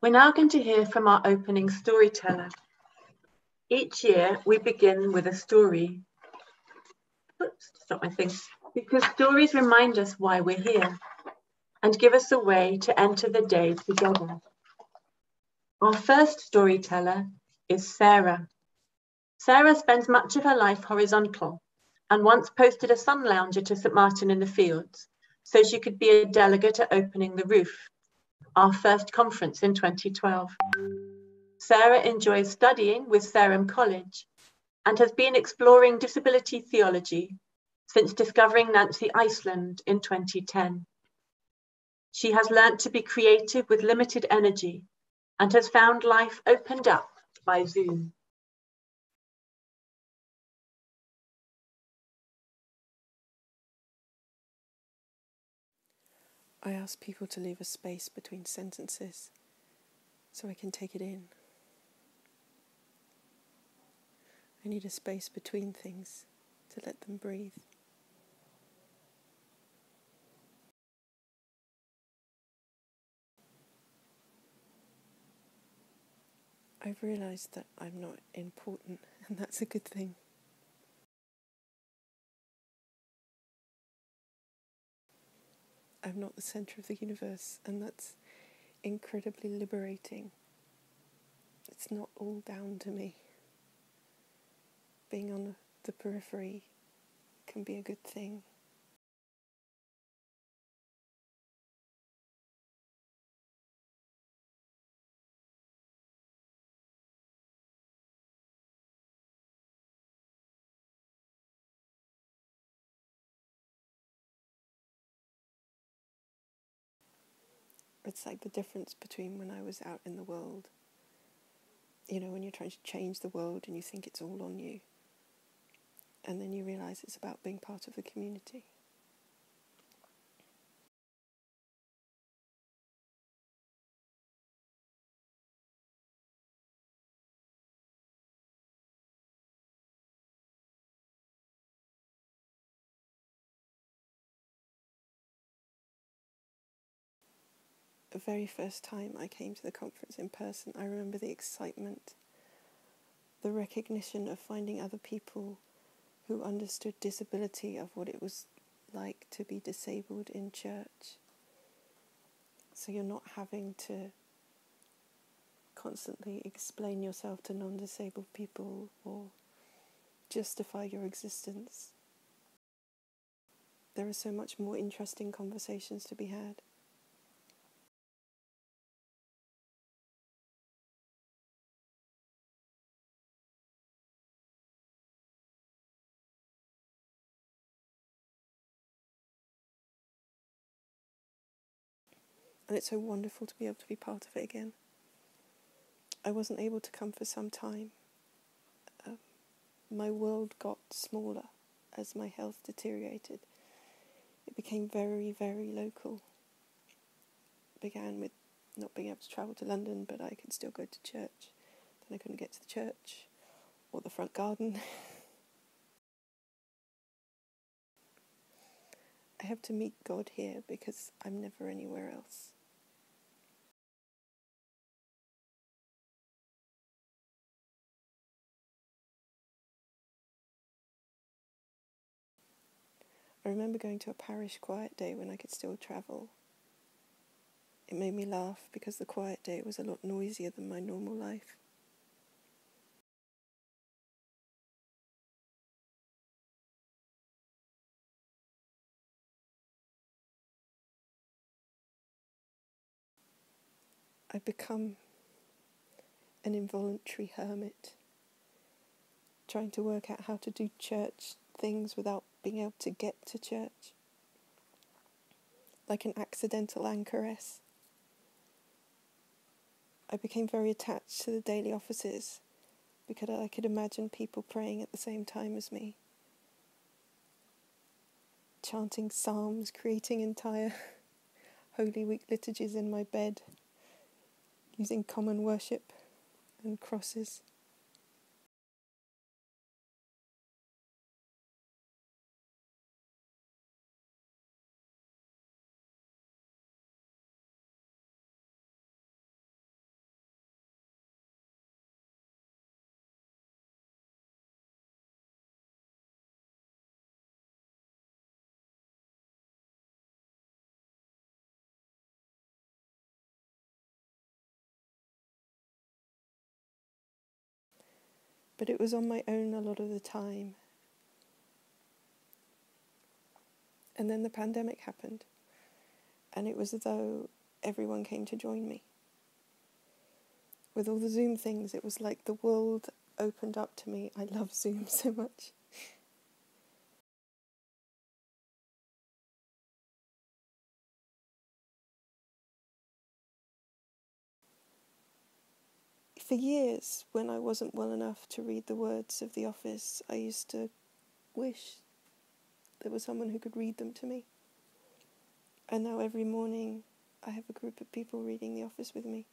We're now going to hear from our opening storyteller. Each year we begin with a story. Oops, stop my thing. Because stories remind us why we're here and give us a way to enter the day together. Our first storyteller is Sarah. Sarah spends much of her life horizontal and once posted a sun lounger to St Martin in the Fields so she could be a delegate at opening the roof, our first conference in 2012. Sarah enjoys studying with Sarum College and has been exploring disability theology since discovering Nancy Eisland in 2010. She has learnt to be creative with limited energy and has found life opened up by Zoom. I ask people to leave a space between sentences so I can take it in. I need a space between things to let them breathe. I've realized that I'm not important, and that's a good thing. I'm not the center of the universe, and that's incredibly liberating. It's not all down to me. Being on the periphery can be a good thing. It's like the difference between when I was out in the world. You know, when you're trying to change the world and you think it's all on you, and then you realize it's about being part of the community. Very first time I came to the conference in person, I remember the excitement, the recognition of finding other people who understood disability, of what it was like to be disabled in church. So you're not having to constantly explain yourself to non disabled people or justify your existence. There are so much more interesting conversations to be had. And it's so wonderful to be able to be part of it again. I wasn't able to come for some time. Um, my world got smaller as my health deteriorated. It became very, very local. It began with not being able to travel to London, but I could still go to church. Then I couldn't get to the church or the front garden. I have to meet God here because I'm never anywhere else. I remember going to a parish quiet day when I could still travel. It made me laugh because the quiet day was a lot noisier than my normal life. I've become an involuntary hermit, trying to work out how to do church things without being able to get to church, like an accidental anchoress. I became very attached to the daily offices because I could imagine people praying at the same time as me, chanting psalms, creating entire Holy Week liturgies in my bed, using common worship and crosses. But it was on my own a lot of the time. And then the pandemic happened, and it was as though everyone came to join me. With all the Zoom things, it was like the world opened up to me. I love Zoom so much. For years, when I wasn't well enough to read the words of the office, I used to wish there was someone who could read them to me. And now every morning, I have a group of people reading the office with me,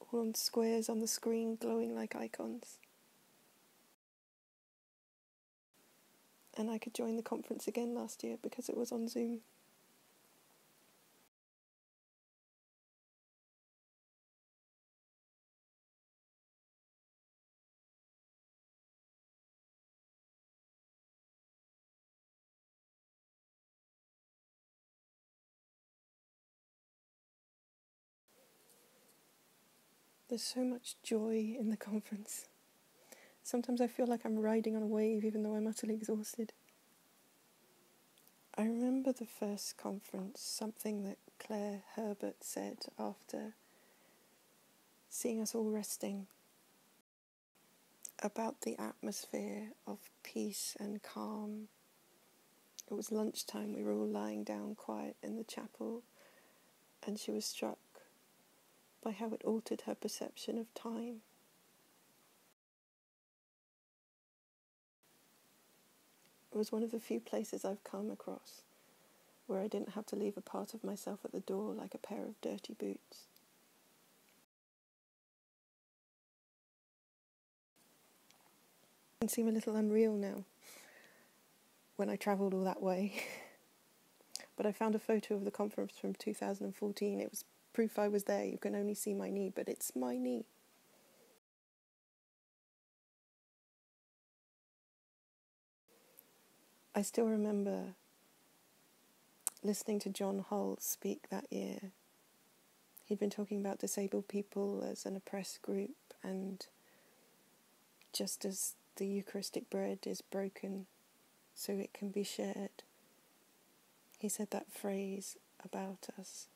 all on squares on the screen, glowing like icons. And I could join the conference again last year because it was on Zoom. There's so much joy in the conference. Sometimes I feel like I'm riding on a wave even though I'm utterly exhausted. I remember the first conference, something that Claire Herbert said after seeing us all resting about the atmosphere of peace and calm. It was lunchtime, we were all lying down quiet in the chapel, and she was struck by how it altered her perception of time. It was one of the few places I've come across where I didn't have to leave a part of myself at the door like a pair of dirty boots. It can seem a little unreal now when I travelled all that way. but I found a photo of the conference from 2014. It was proof I was there. You can only see my knee, but it's my knee. I still remember listening to John Hull speak that year. He'd been talking about disabled people as an oppressed group, and just as the Eucharistic bread is broken so it can be shared, he said that phrase about us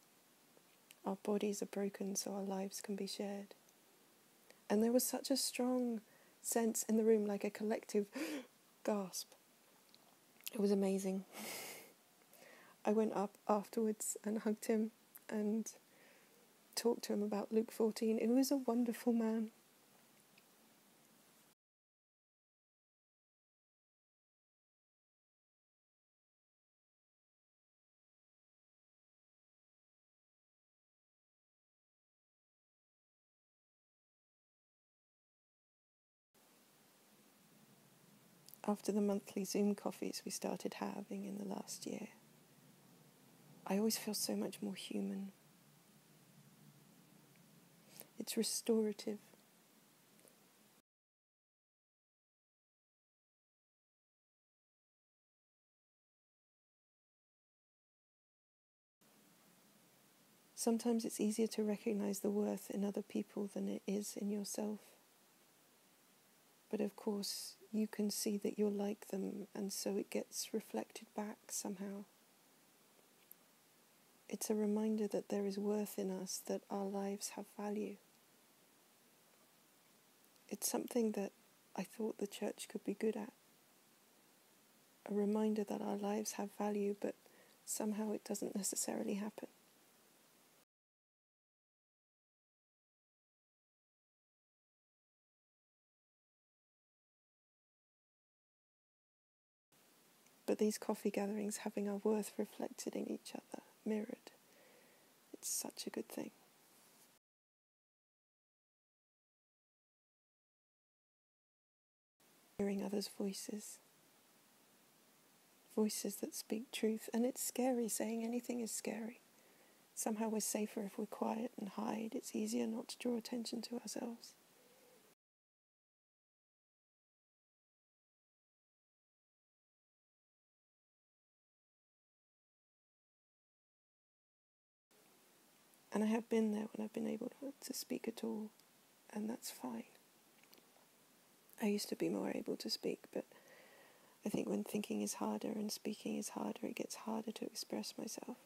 our bodies are broken so our lives can be shared. And there was such a strong sense in the room, like a collective gasp. It was amazing. I went up afterwards and hugged him and talked to him about Luke 14. He was a wonderful man. After the monthly Zoom coffees we started having in the last year, I always feel so much more human. It's restorative. Sometimes it's easier to recognize the worth in other people than it is in yourself. But of course, you can see that you're like them, and so it gets reflected back somehow. It's a reminder that there is worth in us, that our lives have value. It's something that I thought the church could be good at. A reminder that our lives have value, but somehow it doesn't necessarily happen. These coffee gatherings having our worth reflected in each other, mirrored. It's such a good thing. Hearing others' voices, voices that speak truth, and it's scary saying anything is scary. Somehow we're safer if we're quiet and hide, it's easier not to draw attention to ourselves. And I have been there when I've been able to, speak at all, and that's fine. I used to be more able to speak, but I think when thinking is harder and speaking is harder, it gets harder to express myself.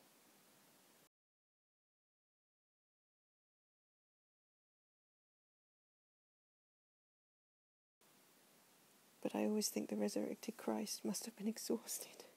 But I always think the resurrected Christ must have been exhausted.